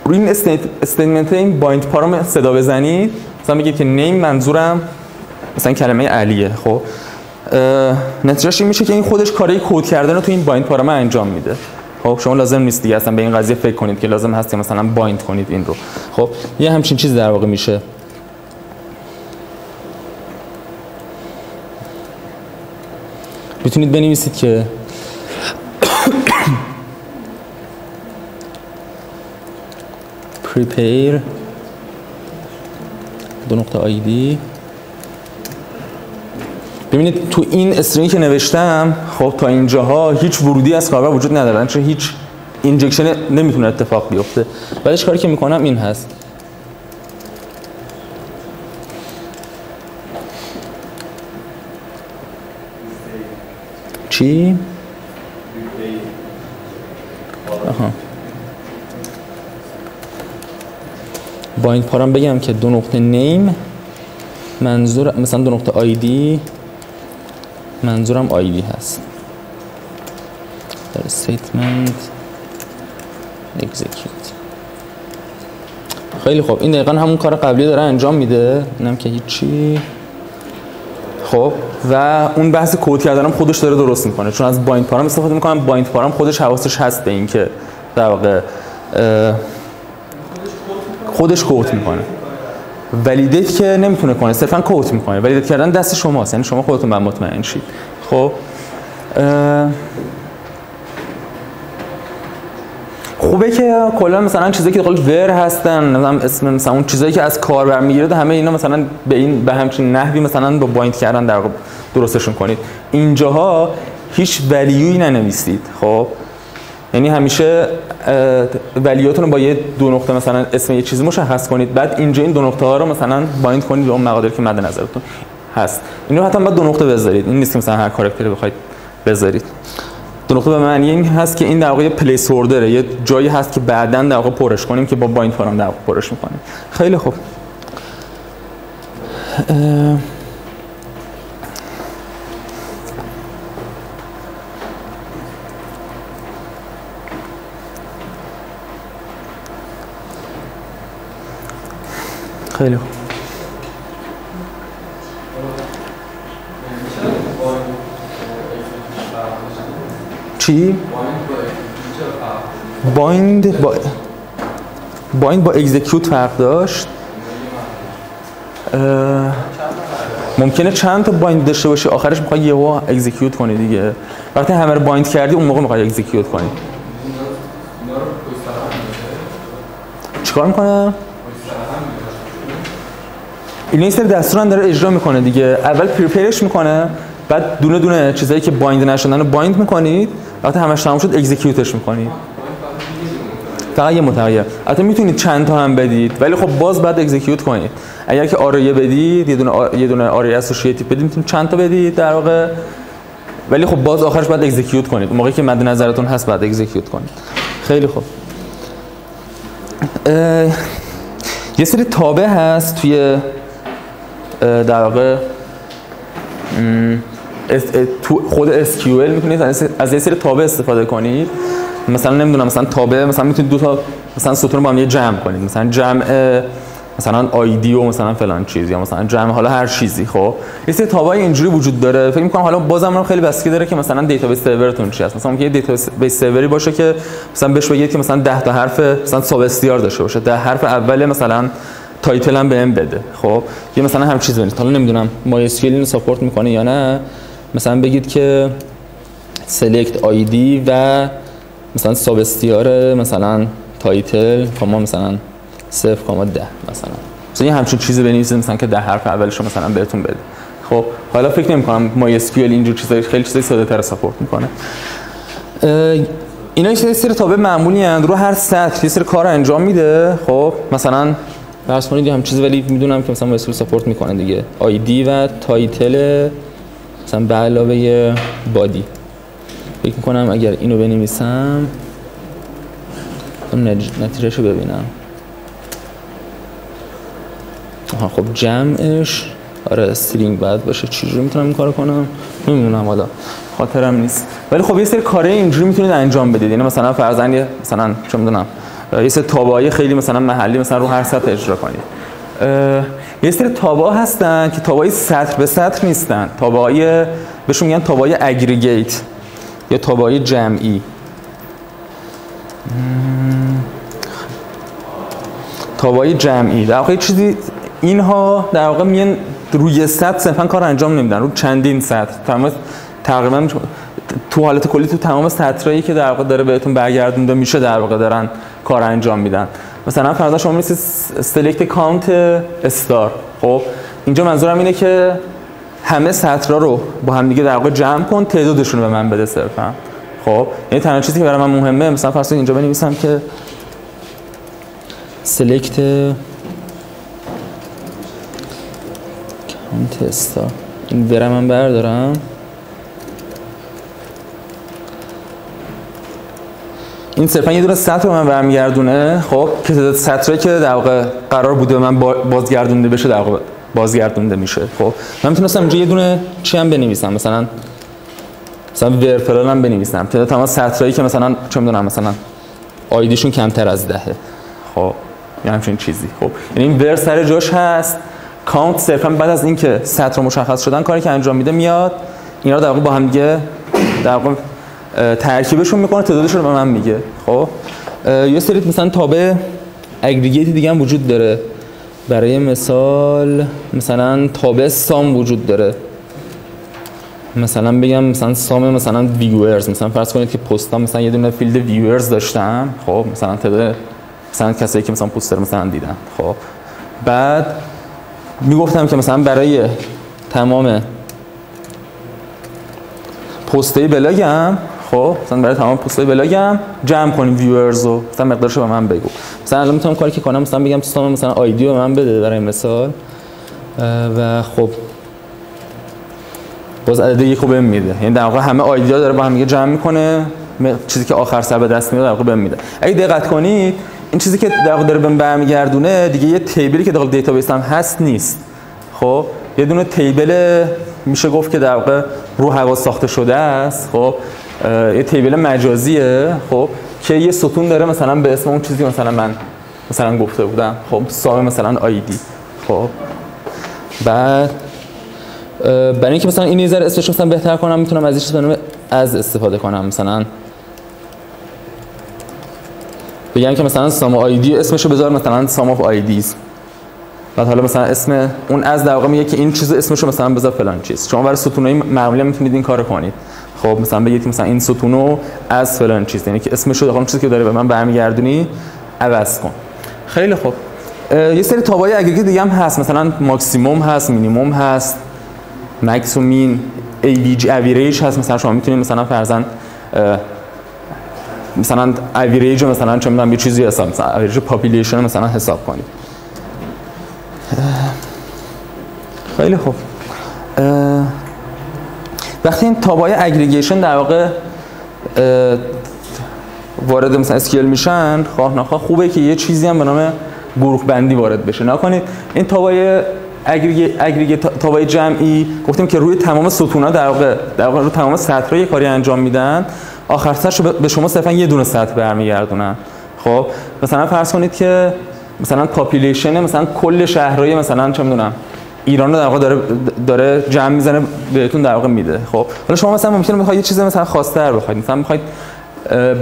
Speaker 1: روی این statement این bind param صدا بزنید. مثلا بگید که name منظورم مثلا کلمه علیه. خب؟ نتیجهش این میشه که این خودش کاری کد کردن رو تو این bind param ه انجام میده. خب؟ شما لازم نیست دیگه اصلا به این قضیه فکر کنید که لازم هست مثلا bind کنید این رو. خب؟ یه همچین چیز در واقع میشه. می‌تونید بنویسید که prepare دو نقطه آیدی ببینید تو این استرینگ که نوشتم خب تا اینجاها هیچ ورودی از کاربر وجود نداره چون هیچ اینجکشن نمی‌تونه اتفاق بیفته. بعدش کاری که می‌کنم این هست. چی؟ آها. با این پارم بگم که دو نقطه نیم منظور مثلا دو نقطه آیدی منظورم آیدی هست. در statement execute. خیلی خوب. این دقیقا همون کار قبلی داره انجام میده. اینم که هیچی. خب و اون بحث کد کردنم خودش داره درست می‌کنه. چون از بایند پارام استفاده می‌کنم بایند پارام خودش حواسش هست به اینکه در واقع خودش کوت می‌کنه. ولیدیت که نمی‌تونه کنه صرفا کوت می‌کنه. ولیدیت کردن دست شماست. یعنی شما خودتون باید مطمئن شید. خب خوبه که کلا مثلا چیزایی که داخل ور هستن مثلا اسم مثلا اون چیزایی که از کار برمیگیره همه اینا مثلا به این به همچین نحوی مثلا با بایند کردن در درستشون کنید. اینجاها هیچ ولیوی ننویسید خب؟ یعنی همیشه ولیاتون رو با یه دو نقطه مثلا اسم یه چیزی مشخص کنید بعد اینجا این دو نقطه ها رو مثلا بایند کنید به اون مقادیری که مد نظرتون هست. اینو حتما باید دو نقطه بذارید. این نیست که مثلا هر کاراکتری بخواید بذارید. دو نقطه به معنی این هست که این در واقع پلیس اوردره یه جایی هست که بعدا در واقع پرش کنیم که با بایند فارم در واقع پرش می‌کنیم. خیلی خوب. خیلی خوب. چی؟ بایند با بایند با اگزیکیوت فرق داشت؟ ممکنه چند تا بایند داشته باشی آخرش می‌خوای یهو اگزیکیوت کنی دیگه. وقتی همه رو بایند کردی اون موقع می‌خوای اگزیکیوت کنی. چیکار می‌کنه؟ این این سری دستور داره اجرا می‌کنه دیگه. اول prepare ش می‌کنه بعد دونه دونه چیزایی که bind نشدن رو bind می‌کنید. وقتی همش تموم شد execute ش می‌کنید فقط یه متغیر. البته می‌تونید چند تا هم بدید ولی خب باز بعد execute کنید. اگر که array بدید یه دونه arr... یه دونه array associative بدید می‌تونید چند تا بدید در واقع. ولی خب باز آخرش بعد execute کنید. موقعی که مد نظرتون هست بعد execute کنید. خیلی خوب. یه سری تابع هست توی در واقع خود SQL می‌تونید از یه سری تابع استفاده کنید مثلا نمی‌دونم مثلا تابع مثلا می‌تونید دو تا مثلا ستون با هم یه جمع کنید. مثلا جمع مثلا ID و مثلا فلان چیز یا مثلا جمع حالا هر چیزی خب؟ یه سری تابعای اینجوری وجود داره. فکر می‌کنم حالا بازم خیلی بستگی داره که مثلا database server تون چی هست. مثلا یه database server ی باشه که مثلا بهش بگید که مثلا 10 تا حرف مثلا substr داشته باشه. ده حرف اول مثلا title هم بهم بده خب؟ یه مثلا هم چیز بنویسید حالا نمی‌دونم MySQL اینو support می‌کنه یا نه. مثلا بگید که select ID و مثلا substr مثلا title کاما مثلا 0 کاما 10 مثلا. مثلا یه همچین چیزی بنویسید مثلا که ده حرف اولش رو مثلا بهتون بده. خب حالا فکر نمی کنم MySQL اینجور چیزای خیلی چیزای ساده تر support می‌کنه. اینا یه سری تابع معمولی هستند رو هر سطر یه سری کار انجام میده. خب مثلا فرض کنید هم چیزی ولی می‌دونم که مثلا MySQL support می‌کنه دیگه. ID و title مثلا به علاوه body. فکر می‌کنم اگر اینو بنویسم نتیجهشو ببینم. آها خب جمعش آره string بعد باشه. چجوری می‌تونم این کارو کنم؟ نمی‌دونم حالا. خاطرم نیست. ولی خب یه سری کاره اینجوری می‌تونید انجام بدید. یعنی مثلا فرضاً مثلا چه می‌دونم یه سری تابعای خیلی مثلا محلی مثلا رو هر سطح اجرا کنید. یه سری تابع هستن که تابعای سطر به سطر نیستن. تابعای بهشون میگن تابعای اگریگیت یا تابعای جمعی. تابعای جمعی. در واقع چیزی اینها در واقع میان روی سطح صرفا کار انجام نمیدن. رو چندین سطح. تمام تقریبا تو حالت کلی تو تمام سطرهایی که در واقع داره بهتون برگردونده میشه در واقع دارن کار انجام میدن. مثلا فرضا شما می‌رسید سلکت کانت استار خب اینجا منظورم اینه که همه سطرها رو با هم دیگه در واقع جمع کن تعدادشون رو به من بده صرفا. خب یعنی تنها چیزی که برای من مهمه مثلا فرض اینجا بنویسم که سلکت کانت استار این برم من بردارم. این صرفا یه دونه رو من برمیگردونه. خب که تعداد سطری که در واقع قرار بوده من بازگردونده بشه در واقع بازگردونده میشه. خب من می‌تونستم اینجا یه دونه چی هم بنویسم. مثلا مثلا ورفلان هم بنویسم. تعداد تمام سطرایی که مثلا چه می‌دونم مثلا ID شون کمتر از دهه. خب یه همچین چیزی. خب یعنی این where سر جاش هست. count صرفا بعد از اینکه سطر مشخص شدن کاری که انجام میده میاد. اینا رو در واقع با هم دیگه در واقع ترکیبشون می‌کنه تعدادشون به من میگه. خب؟ یه سری مثلا تابع aggregate ی دیگه هم وجود داره. برای مثال مثلا تابع sum وجود داره. مثلا بگم مثلا sum مثلا viewers مثلا فرض کنید که پستام مثلا یه دونه field viewers داشتم خب؟ مثلا تعداد مثلا کسایی که مثلا پوستر مثلا دیدن. خب؟ بعد می‌گفتم که مثلا برای تمام پسته بلاگم خب مثلا برای تمام پست‌های بلاگم جمع کنیم ویورز رو. مثلا مقدارشو به من بگو. مثلا الان می‌تونم کاری که کنم مثلا بگم سیستم مثلا آیدی رو به من بده برای مثال. و خب باز عدد یک رو بهم میده. یعنی در واقع همه آیدی ها داره با هم دیگه جمع می‌کنه. چیزی که آخر سر به دست میاد در واقع بهم میده. اگه دقت کنید این چیزی که در واقع داره بهم برمیگردونه دیگه یه table ی که داخل database هم هست نیست. خب یه دونه table میشه گفت که در واقع رو حواس ساخته شده است. خب یه table مجازیه خب که یه ستون داره مثلا به اسم اون چیزی مثلا من مثلا گفته بودم خب sum مثلا ID خب بعد برای اینکه مثلا این یه اسمش مثلا بهتر کنم می‌تونم از به از استفاده کنم مثلا بگم که مثلا سام آیدی اسمشو بذار مثلا سام اف آیدیز بعد حالا مثلا اسم اون از در واقع میگه که این چیز اسمشو مثلا بذار فلان چیز. شما برای ستونای معمولی می‌تونید این کارو کنید. خب مثلا بگید مثلا این ستونو از فلان چیز. یعنی که اسمش رو چیزی که داره به من برمیگردونی عوض کن. خیلی خوب. یه سری تابعای aggregate دیگه هم هست. مثلا ماکسیموم هست مینیموم هست max و min average average هست. مثلا شما می‌تونید مثلا فرضاً مثلا اویریج مثلا چه می‌دونم یه چیزی حساب مثلا average population مثلا حساب کنید. خیلی خوب. وقتی این تابعای aggregation در واقع وارد مثلا SQL میشن خواه نخواه خوبه که یه چیزی هم به نام گروه بندی وارد بشه. نکنید این تابعای aggregate تابعای جمعی گفتیم که روی تمام ستونا در واقع در واقع روی تمام سطرها یه کاری انجام میدن آخر سرش به شما صرفا یه دونه سطر برمیگردونن. خب مثلا فرض کنید که مثلا population مثلا کل شهرهای مثلا چه می‌دونم ایران رو در واقع داره داره جمع می‌زنه بهتون در واقع میده خب؟ حالا شما مثلا ممکنه بخواید یه چیز مثلا خاص‌تر بخواید مثلا می‌خواید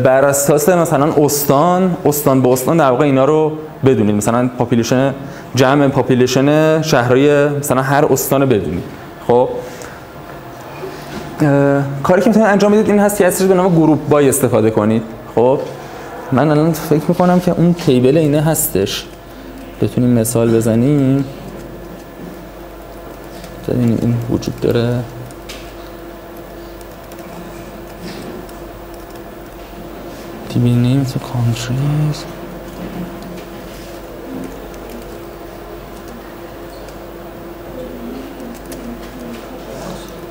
Speaker 1: بر اساس مثلا استان استان به استان در واقع اینا رو بدونید. مثلا population جمع population شهرهای مثلا هر استان بدونید خب؟ کاری که می‌تونید انجام بدید این هست که از به نام group by استفاده کنید خب؟ من الان فکر می‌کنم که اون table اینه هستش. بتونیم مثال بزنیم. این وجود داره. DB name to countries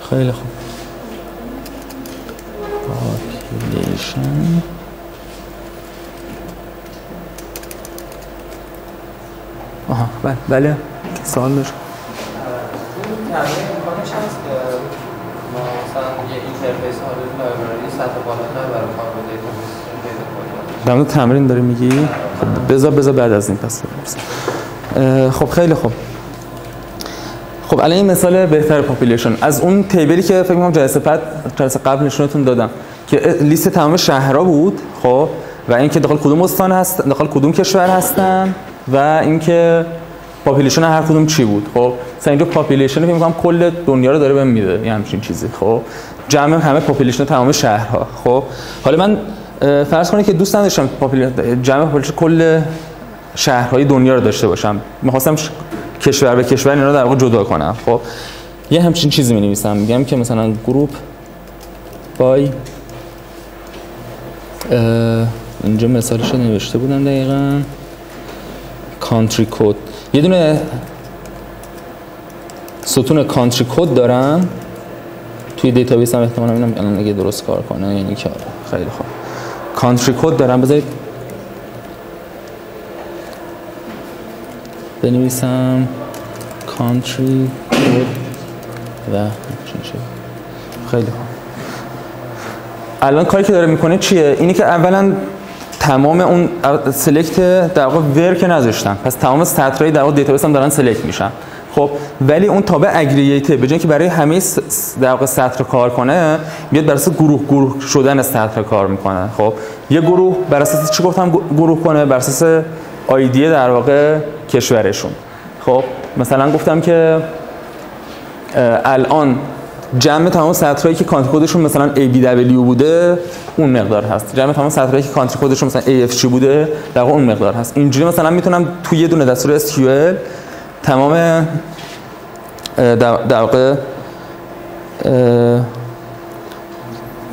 Speaker 1: خیلی خوب. population آها بله بله. سوال داشت. در تمرین داری میگی؟ بذار بذار بعد از این پس خب خیلی خوب. خب الان این مثال بهتر population از اون table ی که فکر کنم جلسه بعد جلسه قبل نشونتون دادم که لیست تمام شهرها بود خب و اینکه داخل کدوم استان هست داخل کدوم کشور هستن. و اینکه population هر کدوم چی بود خب؟ مثلا اینجا population فکر می‌کنم کل دنیا رو داره بهم میده یه همچین چیزی خب؟ جمع همه population تمام شهرها خب؟ حالا من فرض کنید که دوست نداشتم جمع population کل شهرهای دنیا رو داشته باشم. می‌خواستم کشور به کشور اینا رو در واقع جدا کنم خب؟ یه همچین چیزی می‌نویسم میگم که مثلا group by اینجا مثالش نوشته بودم دقیقا. country code یه دونه ستون country code دارم. توی دیتابیس هم احتمالا اینم الان اگه درست کار کنه یعنی که خیلی خوب. country code دارم. بذارید بنویسم. country code و خیلی خوب. الان کاری که داره می‌کنه چیه؟ اینی که اولا تمام اون select در واقع where که نذاشتن. پس تمام سطرهای در واقع دیتابیس هم دارن select میشن. خب ولی اون تابع اگریگیت به جای که برای همه در واقع سطر کار کنه میاد بر اساس گروه گروه شدن سطر کار می‌کنه. خب یه گروه بر اساس چی گفتم؟ گروه کنه بر اساس آیدی در واقع کشورشون. خب مثلا گفتم که الان جمع تمام سطرهایی که کانتری کدشون مثلا ABW بوده اون مقدار هست. جمع تمام سطرهایی که کانتری کدشون مثلا AFG بوده در اون مقدار هست. اینجوری مثلا می‌تونم توی یه دونه دستور SQL تمام در واقع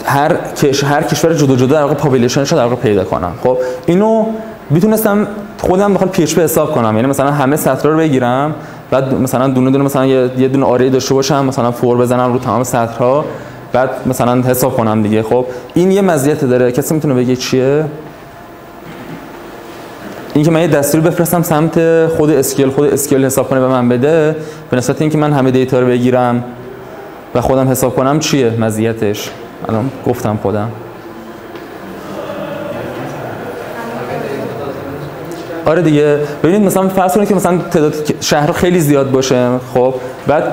Speaker 1: هر کش هر کشور جدا جدا در واقع population ش رو در واقع پیدا کنم. خب اینو می‌تونستم خودم بخوام PHP حساب کنم. یعنی مثلا همه سطرها رو بگیرم. بعد مثلا دونه دونه مثلا یه, دونه array داشته باشم مثلا for بزنم رو تمام سطرها. بعد مثلا حساب کنم دیگه. خب این یه مزیت داره. کسی می‌تونه بگه چیه؟ این که من یه دستوری بفرستم سمت خود اسکیل خود اسکیل حساب کنه به من بده به نسبت اینکه من همه دیتا رو بگیرم و خودم حساب کنم چیه مزیتش؟ الان گفتم خودم. آره دیگه. ببینید مثلا فرض کنید که مثلا تعداد شهر خیلی زیاد باشه خب؟ بعد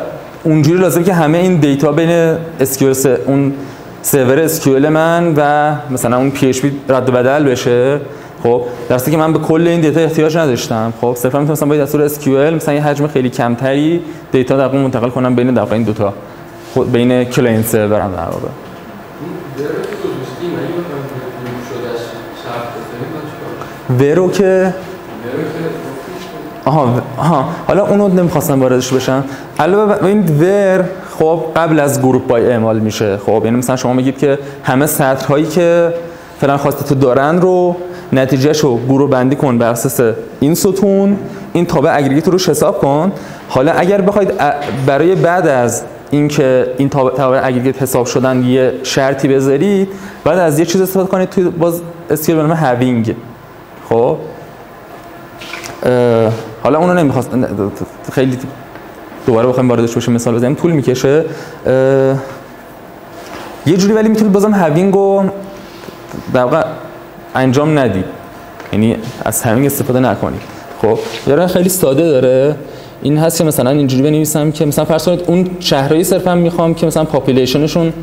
Speaker 1: اونجوری لازم که همه این دیتا بین SQL اون سرور SQL من و مثلا اون PHP رد و بدل بشه. خب؟ درسته که من به کل این دیتا احتیاج نداشتم. خب؟ صرفا می‌تونستم با دستور SQL مثلا یه حجم خیلی کمتری دیتا در منتقل کنم بین در این دو تا خب بین client سرورم در واقع. where و که آها آها حالا اونو نمی‌خواستم واردش بشم. علاوه این ور خب قبل از گروپ بای اعمال میشه. خب یعنی مثلا شما میگید که همه سطرهایی که فلان خواسته دارن رو نتیجهش رو گروه بندی کن بر اساس این ستون این تابع اگریگیت رو حساب کن. حالا اگر بخواید برای بعد از اینکه این تابع اگریگیت حساب شدن یه شرطی بذارید بعد از یه چیز استفاده کنید توی باز SQL به نام having خب؟ حالا اونو نمی‌خواست خیلی دوباره بخوایم واردش بشیم مثال بزنیم طول می‌کشه. یه جوری ولی می‌تونید بازم having رو در واقع انجام ندید یعنی از having استفاده نکنید خب راه خیلی ساده داره. این هست که مثلا اینجوری بنویسم که مثلا فرض کنید اون شهرهایی صرفا می‌خوام که مثلا population شون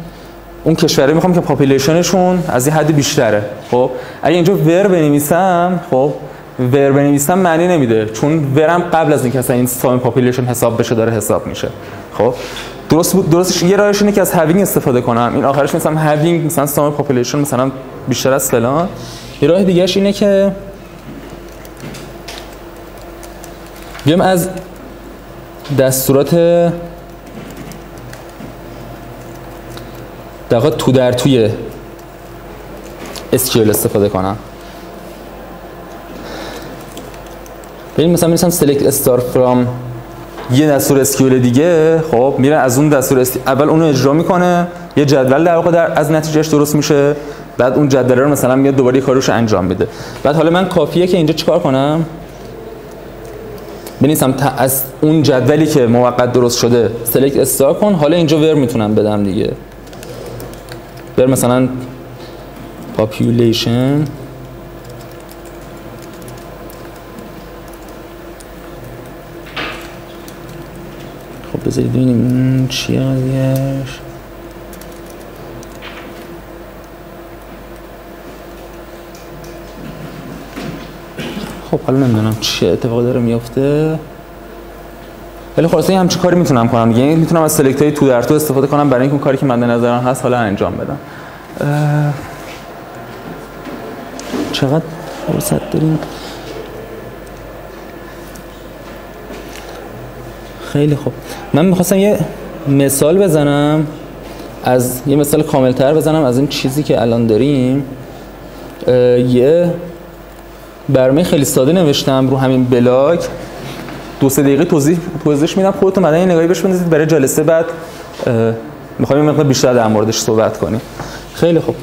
Speaker 1: اون کشوری می‌خوام که population شون از این حد بیشتره. خب اگه اینجا where بنویسم خب where بنویسم معنی نمیده. چون where م قبل از اینکه اصلا این sum population حساب بشه داره حساب میشه. خب؟ درست بود درستش یه راهش اینه که از having استفاده کنم. این آخرش مثلا having مثلا sum population مثلا بیشتر از فلان. یه راه دیگهش اینه که بیام از دستورات در تو در توی SQL استفاده کنم. ببین مثلا می‌رسم select star from یه دستور SQL دیگه خب میره از اون دستور SQL اول اونو اجرا می‌کنه یه جدول در واقع در از نتیجهش درست میشه بعد اون جدول رو مثلا میاد دوباره کارش انجام بده بعد حالا من کافیه که اینجا چیکار کنم؟ بنویسم از اون جدولی که موقت درست شده سلکت استار کن حالا اینجا ور می‌تونم بدم دیگه. ور مثلا population خب بذارید ببینیم. چیه قضیهش؟ خب حالا نمی‌دونم چه اتفاقی داره میفته ولی خلاصه این همچین کاری می‌تونم کنم دیگه. یعنی می‌تونم از سلکت های تو در تو استفاده کنم. برای اینکه اون کاری که من نظرم هست حالا انجام بدم. چقدر فرصت داریم؟ خیلی خوب. من می‌خواستم یه مثال بزنم از یه مثال کاملتر بزنم از این چیزی که الان داریم. یه برنامه خیلی ساده نوشتم رو همین بلاگ. دو سه دقیقه توضیح توضیحش میدم. خودتون بعدا یه نگاهی بهش بندازید. برای جلسه بعد می‌خوایم یه مقدار بیشتر در موردش صحبت کنیم. خیلی خوب.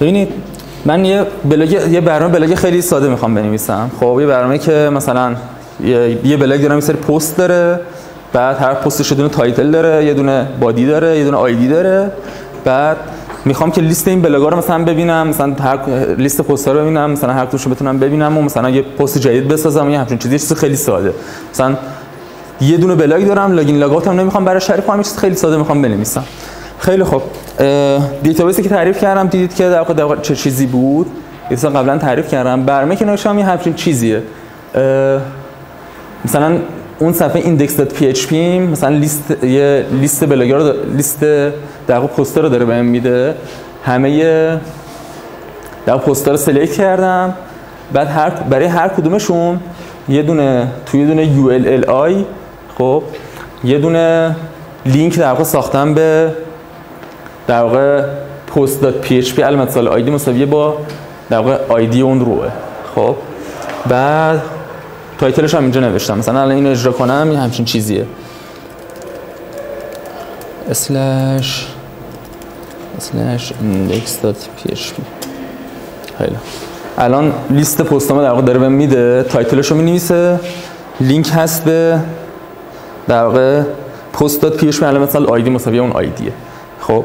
Speaker 1: ببینید من یه بلاگ یه برنامه بلاگ خیلی ساده می‌خوام بنویسم. خب یه برنامه که مثلا یه بلاگ داره مثل پست داره. بعد هر پستش یه دونه title داره یه دونه body داره یه دونه ID داره. بعد می‌خوام که لیست این بلاگا رو مثلا ببینم مثلا هر لیست پست رو ببینم مثلا هر کدومش بتونم ببینم و مثلا یه پست جدید بسازم یه همچین چیزی چیز خیلی ساده. مثلا یه دونه بلاگ دارم login logout م نمی‌خوام برای شریک کنم چیز خیلی ساده می‌خوام بنویسم. خیلی خوب. دیتابیسی که تعریف کردم دیدید که در واقع چه چیزی بود؟ مثلا قبلا تعریف کردم. برنامه که نوشتم یه همچین چیزیه. مثلا اون صفحه index.php مثلا لیست یه لیست بلاگا لیست در واقع پستا رو داره بهم میده. همه در پستا رو select کردم. بعد هر برای هر کدومشون یه دونه توی یه دونه UL LI خب یه دونه لینک در واقع ساختم به در واقع post.php علامت سوال ID مساویه با در واقع ID اون row ه خب. بعد title ش هم اینجا نوشتم. مثلا الان اینو اجرا کنم یه همچین چیزیه. slash slash index.php خیلی. الان لیست پستامو در واقع داره بهم میده. title ش رو می‌نویسه. لینک هست به در واقع post.php علامت مثلا ID مساوی اون ID ه. خب.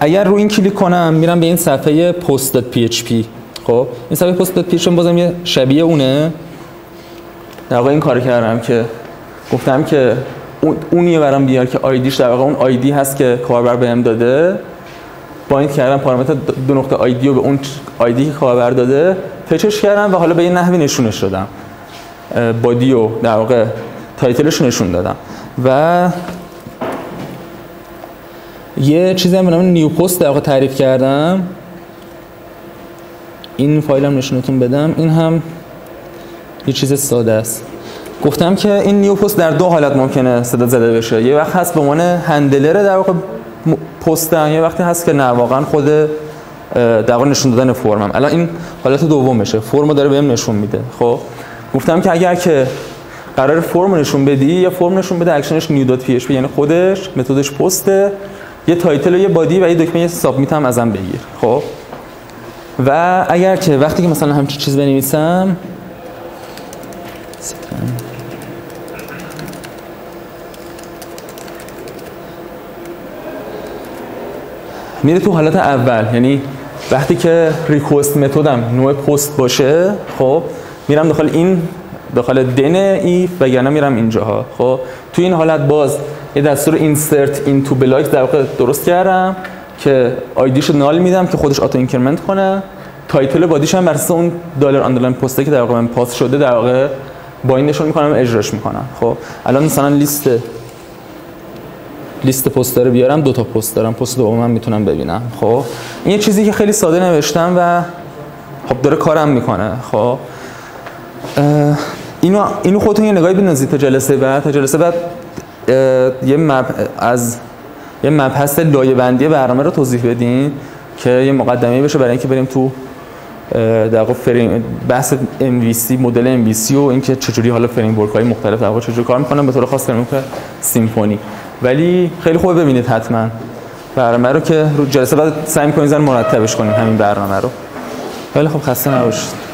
Speaker 1: اگر رو این کلیک کنم میرم به این صفحه post.php خب این صفحه post.php بازم یه شبیه اونه. در واقع این کار کردم که گفتم که اونیه برام بیار که ID ش در واقع اون ID هست که کاربر بهم داده. bind کردم پارامتر دو نقطه ID رو به اون ID که کاربر داده fetch ش کردم و حالا به این نحوی نشونش دادم. body و در واقع title ش نشون دادم. و یه چیزی هم به نام نیو پست در واقع تعریف کردم. این فایل هم نشونتون بدم. این هم یه چیز ساده است. گفتم که این نیو پست در دو حالت ممکنه صدا زده بشه. یه وقت هست به عنوان هندلر در واقع پستن یه وقتی هست که نه واقعا خود در واقع نشون دادن فرمم. الان این حالت دومشه. فرمو داره بهم نشون میده. خب؟ گفتم که اگر که قرار فرم نشون بدی یا فرم نشون بده action ش new.php یعنی خودش method ش post ه. یه title و یه body و یه دکمه submit هم ازم بگیر. خب؟ و اگر که وقتی که مثلا همچین چیز بنویسم میره تو حالت اول. یعنی وقتی که request method م نوع پست باشه خب میرم داخل این داخل then if وگرنه میرم اینجاها. خب تو این حالت باز یه دستور insert into blog در واقع درست کردم. که id شو null میدم که خودش auto increment کنه. title body ش هم بر اون دلار underline post ه که در واقع من پاس شده در واقع با این نشون می‌کنم اجراش می‌کنم. خب الان مثلا لیست لیست پوستر بیارم دو تا پست دارم. پست دوم من می‌تونم ببینم. خب این یه چیزی که خیلی ساده نوشتم و خب داره کارم می‌کنه. خب اینو اینو خودتون یه نگاهی بندازید تا جلسه بعد. تا جلسه بعد یه مب... از یه مبحث لایه بندی برنامه رو توضیح بدین که یه مقدمه بشه برای اینکه بریم تو در واقع فریم بحث MVC مدل MVC و اینکه چجوری حالا فریم ورک های مختلف در واقع چجوری کار می‌کنن. به طور خاص فریم سیمفونی. ولی خیلی خوبه ببینید حتما برنامه رو که رو جلسه بعد سعی می‌کنیم زن مرتبش کنیم همین برنامه رو. خیلی خب خسته نباشید.